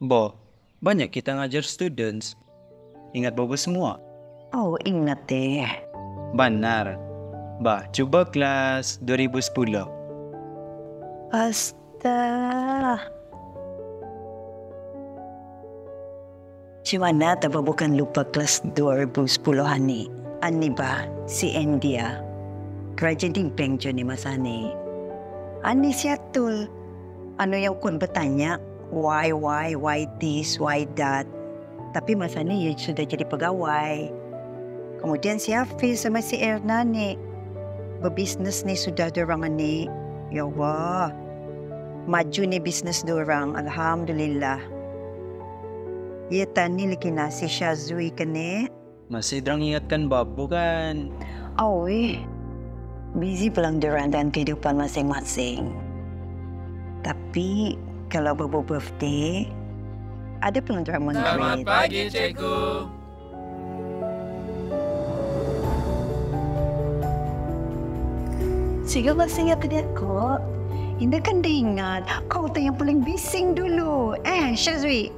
Bo, banyak kita ngajar students. Ingat Bobo semua? Oh, ingat eh. Benar. Bah, cuba kelas 2010. Asta. Si mana tapi bukan lupa kelas 2010 ni. Ani ba si India. Tragedy bank jo ni masa ni. Ani si Atul. Ano yang kun bertanya why why why this why that. Tapi masa ni ia sudah jadi pegawai. Kemudian si Hafiz sama si Erna ni. Berbisnes ni sudah dorang ni. Ya Allah. Maju ni bisnes dorang. Alhamdulillah. Ia tani lagi nasi Syazui kene. Masih drang ingatkan Bobo kan? Oh, eh. Busy pulang dorang dan kehidupan masing-masing. Tapi kalau bobo birthday, ada pulang dorang Selamat pagi, cikgu. Sige masih ingat dia kok. Indah kan dia ingat kau tu yang paling bising dulu. Eh, Syazwi.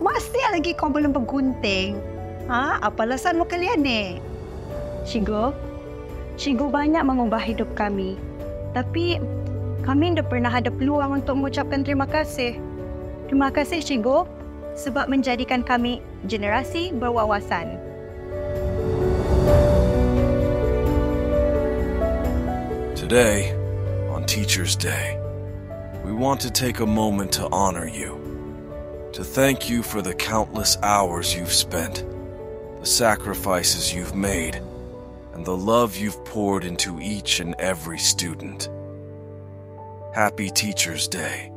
Masih lagi kau belum bergunting. Ha? Apa alasan mu kalian ni? Shigo, Shigo banyak mengubah hidup kami. Tapi kami tidak pernah ada peluang untuk mengucapkan terima kasih. Terima kasih Shigo sebab menjadikan kami generasi berwawasan. Today, on Teacher's Day, we want to take a moment to honor you, to thank you for the countless hours you've spent, the sacrifices you've made, and the love you've poured into each and every student. Happy Teacher's Day.